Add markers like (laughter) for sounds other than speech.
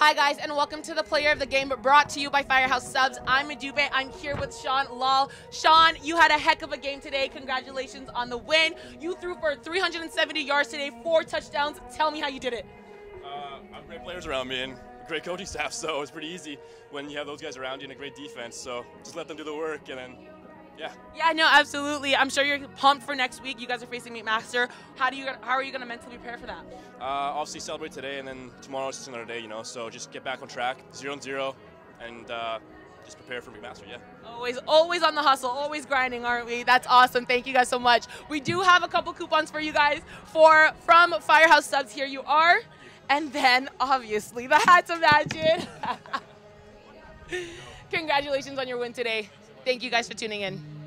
Hi guys, and welcome to the Player of the Game, brought to you by Firehouse Subs. I'm Madube. I'm here with Shawn Lal. Shawn, you had a heck of a game today. Congratulations on the win. You threw for 370 yards today, four touchdowns. Tell me how you did it. Uh, I have great players around me and great coaching staff, so it's pretty easy when you have those guys around you and a great defense. So just let them do the work, and then yeah. Yeah, no, absolutely. I'm sure you're pumped for next week. You guys are facing McMaster. How do you? How are you going to mentally prepare for that? Uh, obviously celebrate today, and then tomorrow is just another day, you know. So just get back on track, zero and zero, and uh, just prepare for McMaster. Yeah. Always, always on the hustle, always grinding, aren't we? That's awesome. Thank you guys so much. We do have a couple coupons for you guys for from Firehouse Subs. Here you are, and then obviously the hats imagine. (laughs) Congratulations on your win today. Thank you guys for tuning in.